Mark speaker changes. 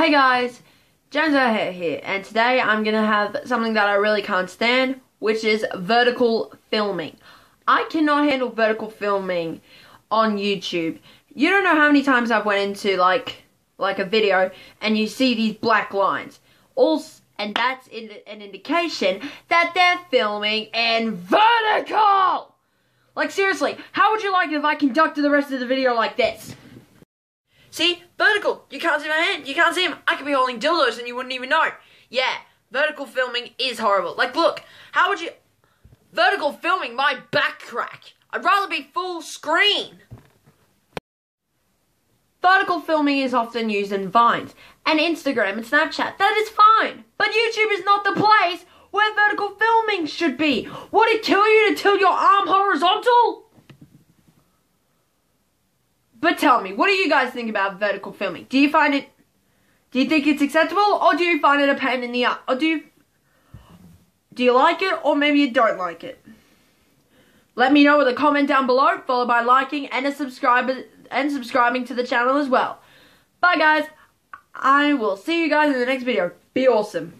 Speaker 1: Hey guys, James O'Hehir here, and today I'm gonna have something that I really can't stand, which is vertical filming. I cannot handle vertical filming on YouTube. You don't know how many times I've went into like like a video and you see these black lines. Also, and that's in, an indication that they're filming in vertical! Like seriously, how would you like it if I conducted the rest of the video like this? See? Vertical. You can't see my hand. You can't see him. I could be holding dildos and you wouldn't even know. Yeah, vertical filming is horrible. Like, look, how would you... Vertical filming, my back crack. I'd rather be full screen. Vertical filming is often used in Vines and Instagram and Snapchat. That is fine. But YouTube is not the place where vertical filming should be. Would it kill you to tilt your arm horizontal? But tell me, what do you guys think about vertical filming? Do you find it, do you think it's acceptable or do you find it a pain in the ass? Or do you, do you like it or maybe you don't like it? Let me know with a comment down below, followed by liking and a subscriber and subscribing to the channel as well. Bye guys. I will see you guys in the next video. Be awesome.